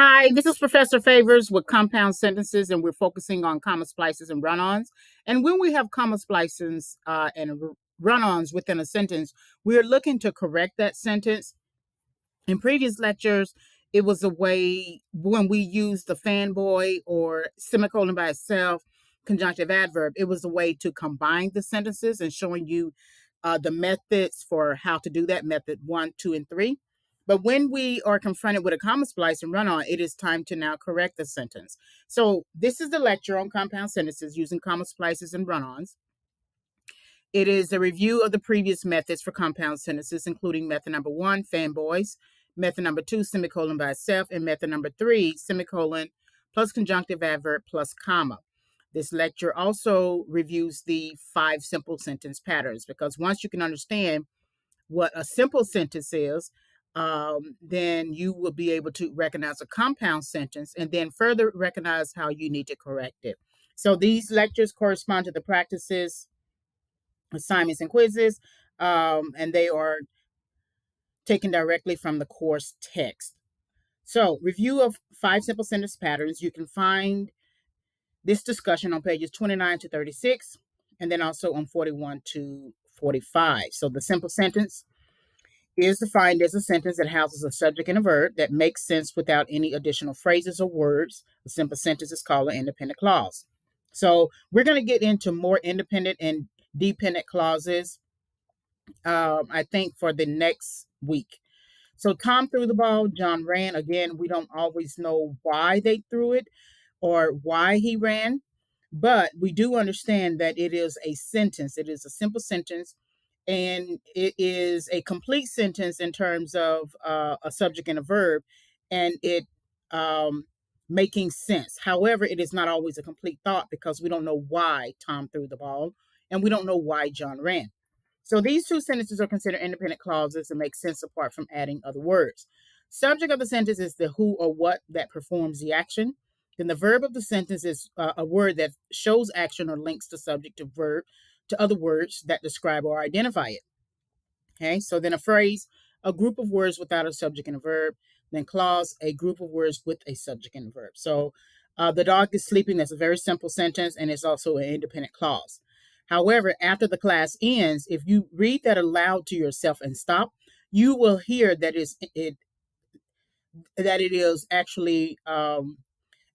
Hi, this is Professor Favors with compound sentences, and we're focusing on comma splices and run ons. And when we have comma splices uh, and run ons within a sentence, we're looking to correct that sentence. In previous lectures, it was a way when we used the fanboy or semicolon by itself, conjunctive adverb, it was a way to combine the sentences and showing you uh, the methods for how to do that method one, two, and three. But when we are confronted with a comma splice and run on, it is time to now correct the sentence. So this is the lecture on compound sentences using comma splices and run-ons. It is a review of the previous methods for compound sentences, including method number one, fanboys, method number two, semicolon by itself, and method number three, semicolon plus conjunctive adverb plus comma. This lecture also reviews the five simple sentence patterns because once you can understand what a simple sentence is, um, then you will be able to recognize a compound sentence and then further recognize how you need to correct it. So these lectures correspond to the practices, assignments, and quizzes, um, and they are taken directly from the course text. So, review of five simple sentence patterns. You can find this discussion on pages 29 to 36, and then also on 41 to 45. So, the simple sentence is defined as a sentence that houses a subject and a verb that makes sense without any additional phrases or words. A simple sentence is called an independent clause. So we're going to get into more independent and dependent clauses, um, I think, for the next week. So Tom threw the ball, John ran. Again, we don't always know why they threw it or why he ran, but we do understand that it is a sentence. It is a simple sentence and it is a complete sentence in terms of uh, a subject and a verb, and it um, making sense. However, it is not always a complete thought because we don't know why Tom threw the ball, and we don't know why John ran. So these two sentences are considered independent clauses and make sense apart from adding other words. Subject of the sentence is the who or what that performs the action. Then the verb of the sentence is uh, a word that shows action or links the subject to verb to other words that describe or identify it. Okay, so then a phrase, a group of words without a subject and a verb. Then clause, a group of words with a subject and a verb. So uh, the dog is sleeping, that's a very simple sentence, and it's also an independent clause. However, after the class ends, if you read that aloud to yourself and stop, you will hear that is it that it is actually um,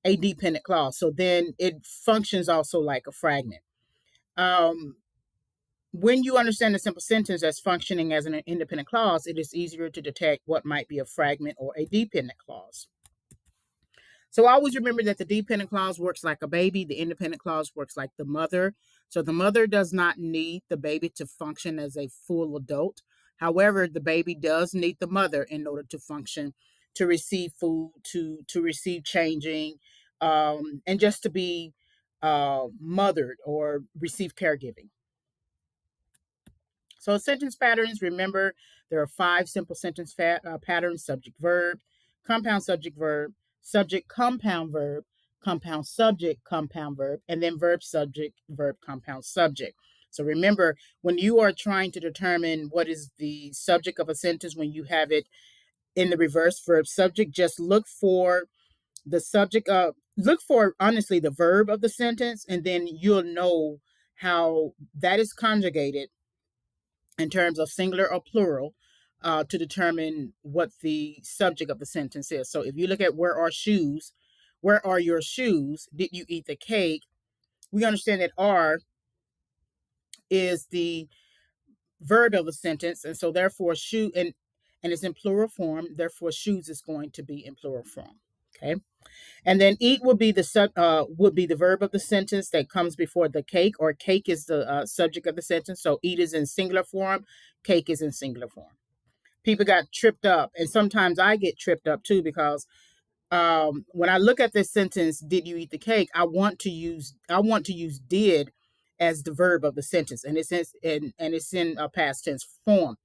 a dependent clause. So then it functions also like a fragment. Um, when you understand a simple sentence as functioning as an independent clause, it is easier to detect what might be a fragment or a dependent clause. So always remember that the dependent clause works like a baby, the independent clause works like the mother. So the mother does not need the baby to function as a full adult. However, the baby does need the mother in order to function, to receive food, to to receive changing, um, and just to be uh, mothered or receive caregiving. So sentence patterns, remember there are five simple sentence fa- uh, patterns, subject verb, compound subject verb, subject compound verb, compound subject compound verb, and then verb subject verb compound subject. So remember when you are trying to determine what is the subject of a sentence when you have it in the reverse verb subject, just look for the subject of look for honestly the verb of the sentence and then you'll know how that is conjugated in terms of singular or plural uh, to determine what the subject of the sentence is. So if you look at where are shoes, where are your shoes? Did you eat the cake? We understand that are is the verb of the sentence, and so therefore shoe and and it's in plural form. Therefore, shoes is going to be in plural form. Okay. And then eat would be the sub uh, would be the verb of the sentence that comes before the cake, or cake is the uh, subject of the sentence. So eat is in singular form, cake is in singular form. People got tripped up, and sometimes I get tripped up too because um, when I look at this sentence, "Did you eat the cake?" I want to use I want to use did as the verb of the sentence, and it's in, and, and it's in a past tense form,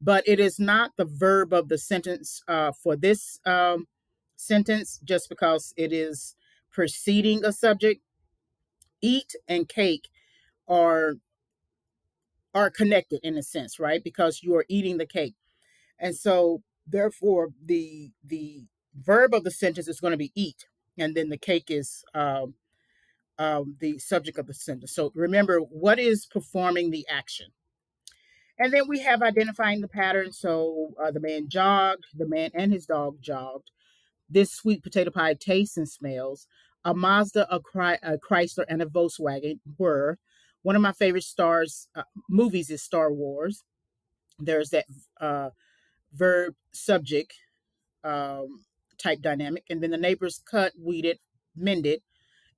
but it is not the verb of the sentence uh, for this. Um, sentence just because it is preceding a subject. Eat and cake are are connected in a sense, right? Because you are eating the cake. And so therefore the the verb of the sentence is going to be eat, and then the cake is um, um, the subject of the sentence. So remember, what is performing the action? And then we have identifying the pattern. So uh, the man jogged, the man and his dog jogged. This sweet potato pie tastes and smells. A Mazda, a, a Chrysler, and a Volkswagen were. One of my favorite stars uh, movies is Star Wars. There's that uh, verb subject um, type dynamic. And then the neighbors cut, weeded, mended.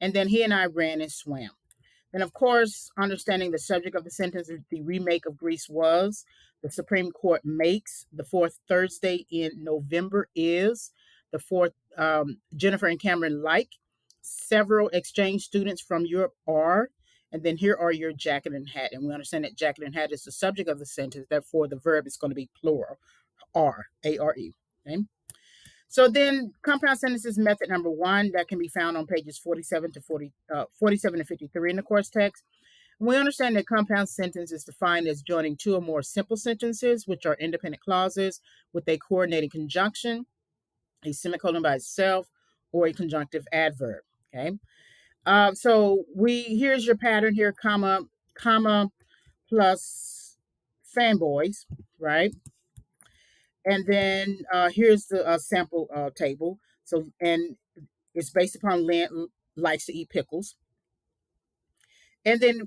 And then he and I ran and swam. And of course, understanding the subject of the sentence, the remake of Grease was the Supreme Court makes the fourth Thursday in November is the fourth um, Jennifer and Cameron like several exchange students from Europe are. And then here are your jacket and hat. And we understand that jacket and hat is the subject of the sentence. Therefore, the verb is going to be plural, are, A R E. Okay. So then compound sentences method number one that can be found on pages 47 to 40, uh, 47 to 53 in the course text. We understand that compound sentence is defined as joining two or more simple sentences, which are independent clauses with a coordinating conjunction, a semicolon by itself, or a conjunctive adverb. Okay. Uh, so we here's your pattern here, comma, comma, plus fanboys, right? And then uh, here's the uh, sample uh, table. So, and it's based upon Lynn likes to eat pickles. And then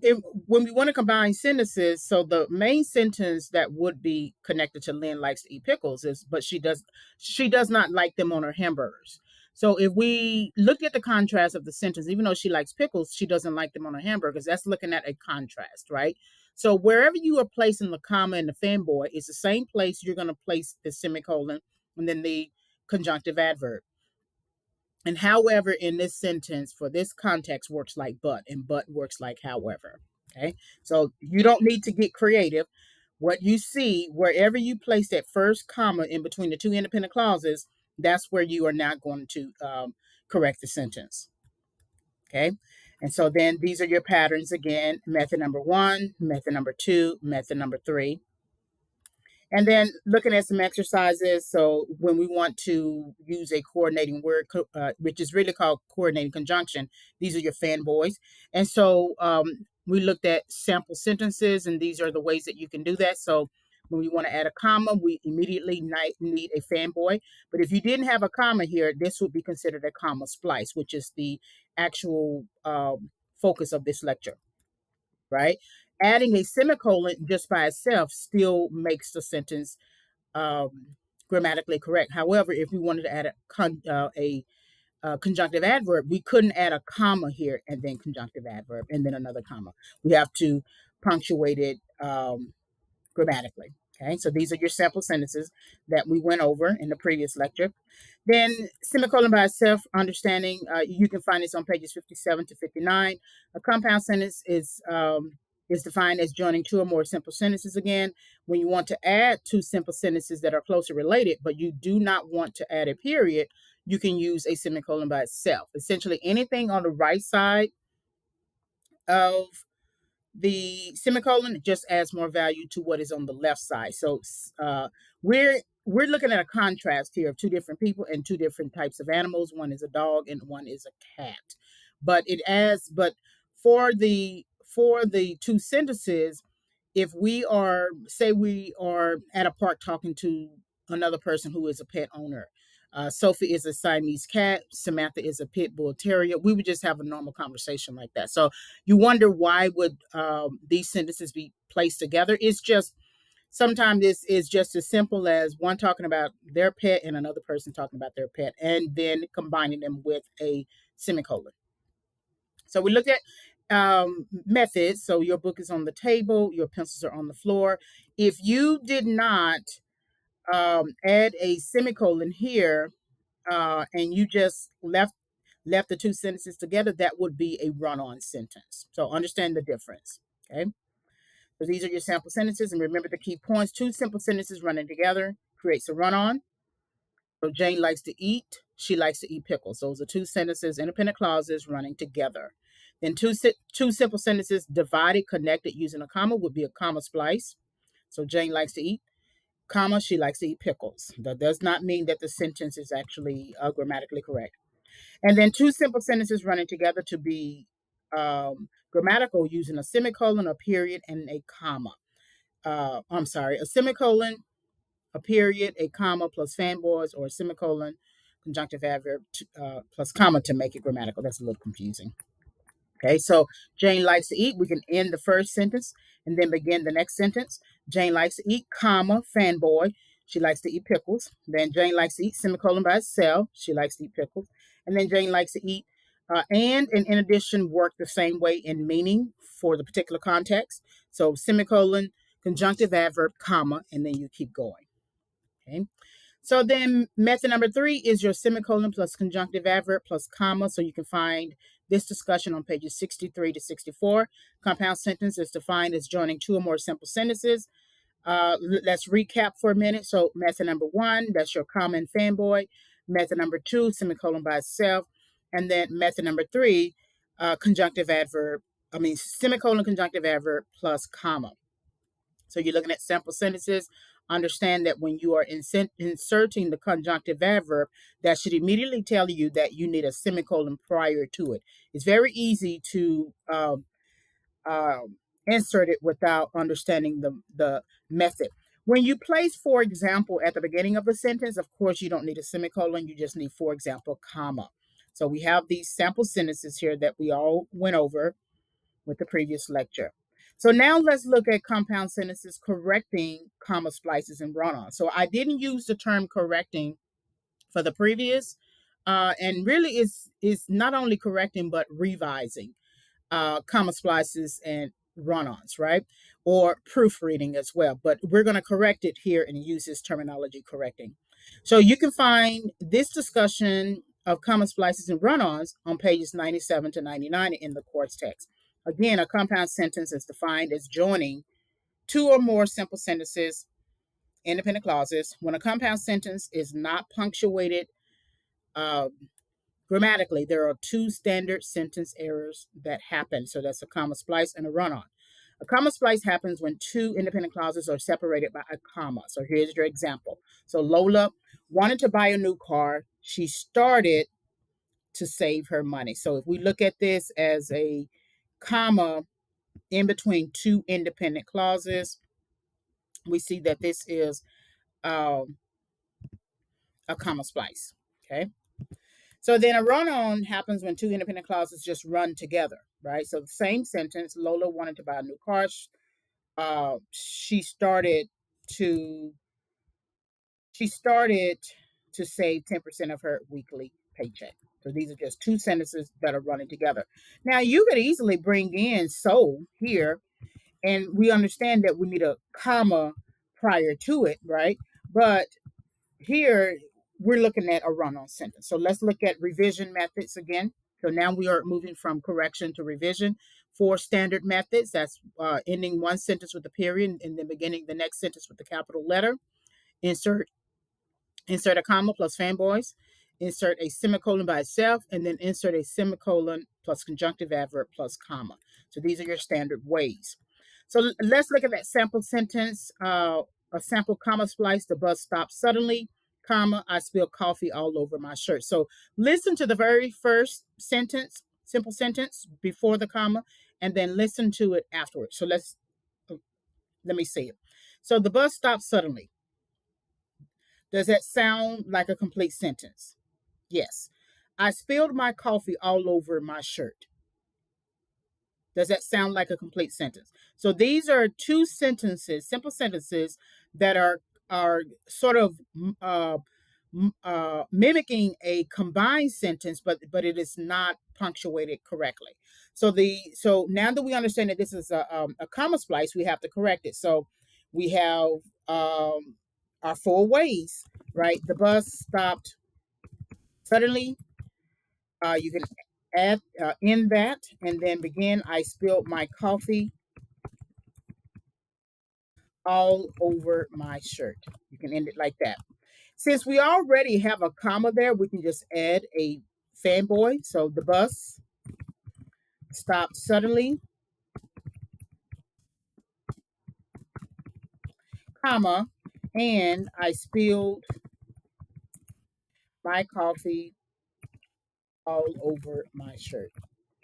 when we want to combine sentences, so the main sentence that would be connected to Lynn likes to eat pickles is, but she does she does not like them on her hamburgers. So if we look at the contrast of the sentence, even though she likes pickles, she doesn't like them on her hamburgers. That's looking at a contrast, right? So wherever you are placing the comma and the fanboy is the same place you're going to place the semicolon and then the conjunctive adverb. And however in this sentence for this context works like but and but works like however. Okay. So you don't need to get creative. What you see, wherever you place that first comma in between the two independent clauses, that's where you are not going to um, correct the sentence. Okay. And so then these are your patterns again, method number one, method number two, method number three. And then looking at some exercises. So when we want to use a coordinating word, uh, which is really called coordinating conjunction, these are your fanboys. And so um, we looked at sample sentences, and these are the ways that you can do that. So when we want to add a comma, we immediately need a fanboy. But if you didn't have a comma here, this would be considered a comma splice, which is the actual um, focus of this lecture, right? Adding a semicolon just by itself still makes the sentence um, grammatically correct. However, if we wanted to add a, con- uh, a uh, conjunctive adverb, we couldn't add a comma here and then conjunctive adverb and then another comma. We have to punctuate it um, grammatically. Okay, so these are your sample sentences that we went over in the previous lecture. Then semicolon by itself, understanding, uh, you can find this on pages 57 to 59. A compound sentence is um, is defined as joining two or more simple sentences again. When you want to add two simple sentences that are closely related, but you do not want to add a period, you can use a semicolon by itself. Essentially, anything on the right side of the semicolon just adds more value to what is on the left side. So uh, we're we're looking at a contrast here of two different people and two different types of animals. One is a dog and one is a cat. But it adds, but for the for the two sentences, if we are say we are at a park talking to another person who is a pet owner uh, Sophie is a Siamese cat. Samantha is a pit bull terrier. We would just have a normal conversation like that. So you wonder why would um, these sentences be placed together? It's just sometimes this is just as simple as one talking about their pet and another person talking about their pet, and then combining them with a semicolon. So we look at um, methods. So your book is on the table, your pencils are on the floor. If you did not um, add a semicolon here uh, and you just left left the two sentences together, that would be a run-on sentence. So understand the difference. Okay. So these are your sample sentences, and remember the key points. Two simple sentences running together creates a run-on. So Jane likes to eat. She likes to eat pickles. Those are two sentences, independent clauses running together. Then two two simple sentences divided, connected using a comma would be a comma splice. So Jane likes to eat comma, she likes to eat pickles. That does not mean that the sentence is actually uh, grammatically correct. And then two simple sentences running together to be um, grammatical using a semicolon, a period, and a comma. Uh, I'm sorry, a semicolon, a period, a comma plus fanboys, or a semicolon, conjunctive adverb to, uh, plus comma to make it grammatical. That's a little confusing. Okay, so Jane likes to eat. We can end the first sentence and then begin the next sentence. Jane likes to eat, comma, fanboy. She likes to eat pickles. Then Jane likes to eat, semicolon by itself. She likes to eat pickles. And then Jane likes to eat, uh, and and in addition, work the same way in meaning for the particular context. So semicolon, conjunctive adverb, comma, and then you keep going. Okay. So then method number three is your semicolon plus conjunctive adverb plus comma. So you can find this discussion on pages 63 to 64. Compound sentence is defined as joining two or more simple sentences. Uh, let's recap for a minute. So method number one, that's your common fanboy. Method number two, semicolon by itself. And then method number three, uh, conjunctive adverb, I mean, semicolon conjunctive adverb plus comma. So you're looking at sample sentences. Understand that when you are inserting the conjunctive adverb, that should immediately tell you that you need a semicolon prior to it. It's very easy to um, uh, insert it without understanding the, the method. When you place, for example, at the beginning of a sentence, of course, you don't need a semicolon. You just need, for example, comma. So we have these sample sentences here that we all went over with the previous lecture. So now let's look at compound sentences correcting comma splices and run-ons. So I didn't use the term correcting for the previous, uh, and really is is not only correcting but revising uh, comma splices and run-ons, right? Or proofreading as well. But we're going to correct it here and use this terminology correcting. So you can find this discussion of comma splices and run-ons on pages 97 to 99 in the course text. Again, a compound sentence is defined as joining two or more simple sentences, independent clauses. When a compound sentence is not punctuated uh, grammatically, there are two standard sentence errors that happen. So that's a comma splice and a run on. A comma splice happens when two independent clauses are separated by a comma. So here's your example. So Lola wanted to buy a new car. She started to save her money. So if we look at this as a comma in between two independent clauses, we see that this is um, a comma splice. Okay. So then a run on happens when two independent clauses just run together, right? So the same sentence Lola wanted to buy a new car. Uh, she started to she started to save 10% of her weekly paycheck. So these are just two sentences that are running together. Now you could easily bring in so here, and we understand that we need a comma prior to it, right? But here we're looking at a run-on sentence. So let's look at revision methods again. So now we are moving from correction to revision. Four standard methods. That's uh, ending one sentence with a period and then beginning the next sentence with the capital letter. Insert insert a comma plus fanboys insert a semicolon by itself, and then insert a semicolon plus conjunctive adverb plus comma. So these are your standard ways. So let's look at that sample sentence. Uh, a sample comma splice, the bus stopped suddenly, comma, I spilled coffee all over my shirt. So listen to the very first sentence, simple sentence before the comma, and then listen to it afterwards. So let's, let me see it. So the bus stopped suddenly. Does that sound like a complete sentence? Yes. I spilled my coffee all over my shirt. Does that sound like a complete sentence? So these are two sentences, simple sentences that are are sort of uh, uh, mimicking a combined sentence, but but it is not punctuated correctly. So the so now that we understand that this is a, um, a comma splice, we have to correct it. So we have um, our four ways, right? The bus stopped Suddenly, uh, you can add uh, in that and then begin. I spilled my coffee all over my shirt. You can end it like that. Since we already have a comma there, we can just add a fanboy. So the bus stopped suddenly, comma, and I spilled my coffee all over my shirt.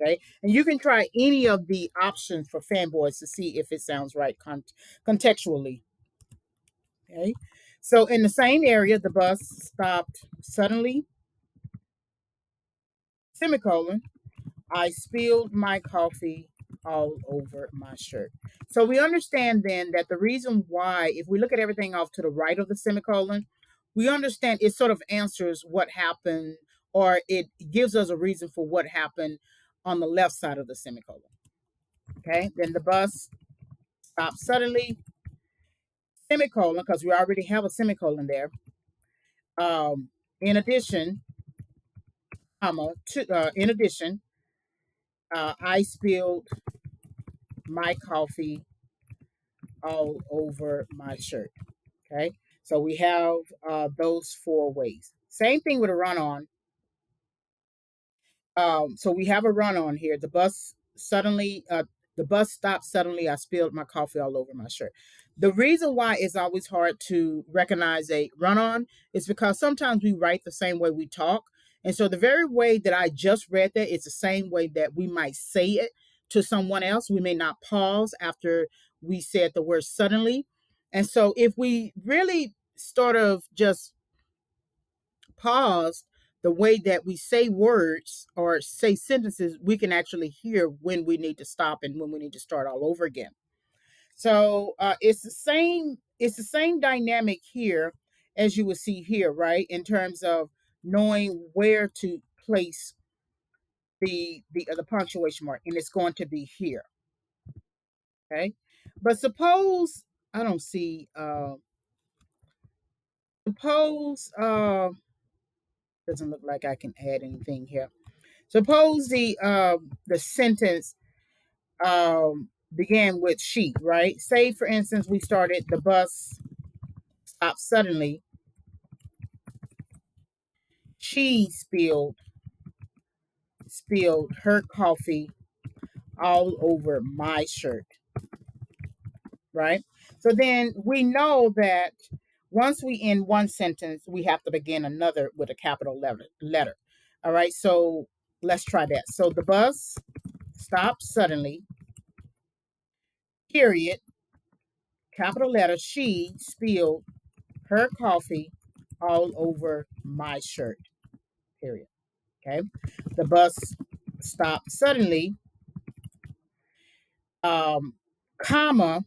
Okay. And you can try any of the options for fanboys to see if it sounds right con- contextually. Okay. So in the same area, the bus stopped suddenly. Semicolon. I spilled my coffee all over my shirt. So we understand then that the reason why, if we look at everything off to the right of the semicolon, we understand it sort of answers what happened or it gives us a reason for what happened on the left side of the semicolon. Okay, then the bus stops suddenly, semicolon, because we already have a semicolon there. Um, in addition, comma, to, uh, in addition, uh, I spilled my coffee all over my shirt. Okay, so we have uh, those four ways. Same thing with a run on. Um, so we have a run on here. The bus suddenly, uh, the bus stopped suddenly. I spilled my coffee all over my shirt. The reason why it's always hard to recognize a run on is because sometimes we write the same way we talk. And so the very way that I just read that is the same way that we might say it to someone else. We may not pause after we said the word suddenly. And so if we really sort of just pause the way that we say words or say sentences, we can actually hear when we need to stop and when we need to start all over again. So uh, it's the same. It's the same dynamic here as you will see here, right? In terms of knowing where to place the the uh, the punctuation mark, and it's going to be here. Okay, but suppose I don't see. Uh, suppose uh, doesn't look like I can add anything here. Suppose the uh, the sentence um, began with she, right? Say, for instance, we started the bus stopped suddenly. She spilled spilled her coffee all over my shirt, right? So then we know that once we end one sentence, we have to begin another with a capital letter. letter. All right, so let's try that. So the bus stopped suddenly, period, capital letter. She spilled her coffee all over my shirt, period. Okay, the bus stopped suddenly, um, comma,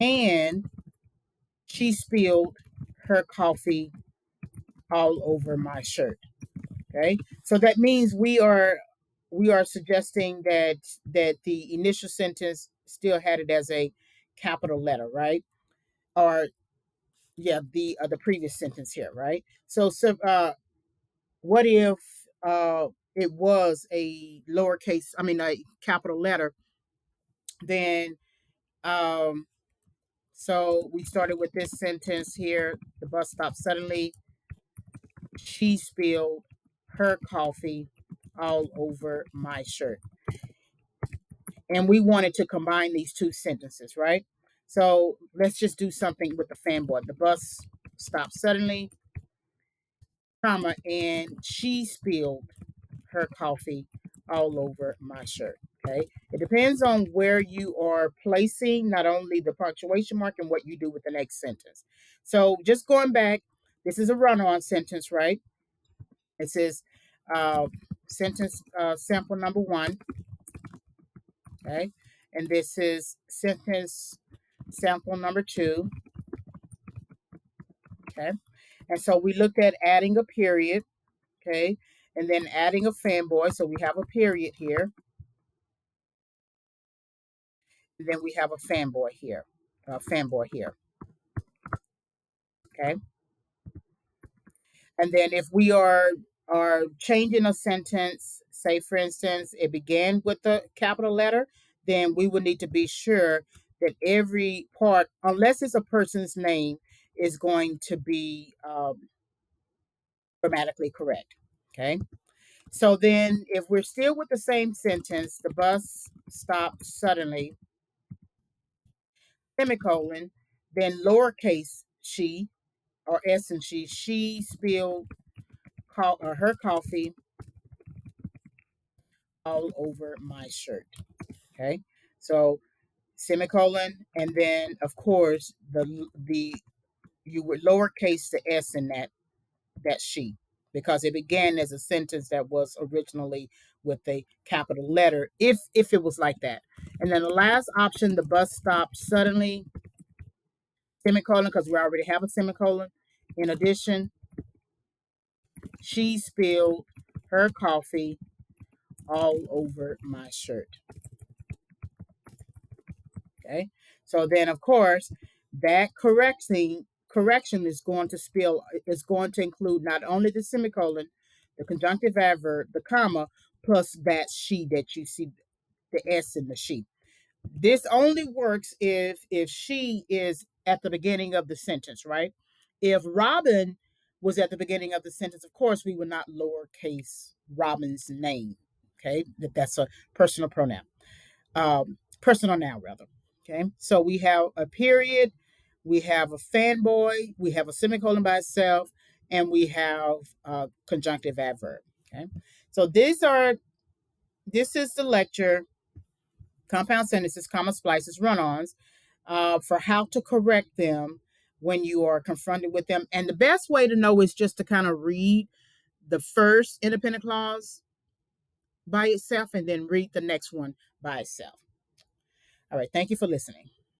and she spilled her coffee all over my shirt. Okay, so that means we are we are suggesting that that the initial sentence still had it as a capital letter, right? Or yeah, the uh, the previous sentence here, right? So so uh, what if uh, it was a lowercase, I mean a capital letter? Then um, so we started with this sentence here. The bus stopped suddenly. She spilled her coffee all over my shirt. And we wanted to combine these two sentences, right? So let's just do something with the fan fanboy. The bus stopped suddenly, comma, and she spilled her coffee all over my shirt. Okay. It depends on where you are placing not only the punctuation mark and what you do with the next sentence. So just going back, this is a run on sentence, right? It says uh, sentence uh, sample number one. Okay. And this is sentence sample number two. Okay. And so we looked at adding a period. Okay. And then adding a fanboy. So we have a period here. And then we have a fanboy here, a fanboy here. Okay. And then if we are are changing a sentence, say for instance, it began with the capital letter, then we would need to be sure that every part, unless it's a person's name, is going to be um, grammatically correct. Okay. So then, if we're still with the same sentence, the bus stopped suddenly semicolon, Then lowercase she or s and she, she spilled co- or uh, her coffee all over my shirt. Okay, so semicolon, and then of course the the you would lowercase the s in that that she because it began as a sentence that was originally with a capital letter if if it was like that and then the last option the bus stopped suddenly semicolon because we already have a semicolon. In addition she spilled her coffee all over my shirt. Okay? So then of course that correcting correction is going to spill is going to include not only the semicolon, the conjunctive adverb, the comma, plus that she that you see the s in the she. This only works if if she is at the beginning of the sentence, right? If Robin was at the beginning of the sentence, of course we would not lowercase Robin's name. Okay, that that's a personal pronoun, um, personal noun rather. Okay, so we have a period we have a fanboy, we have a semicolon by itself, and we have a conjunctive adverb. Okay, so these are this is the lecture, compound sentences, comma splices, run-ons, uh, for how to correct them when you are confronted with them. And the best way to know is just to kind of read the first independent clause by itself and then read the next one by itself. All right, thank you for listening.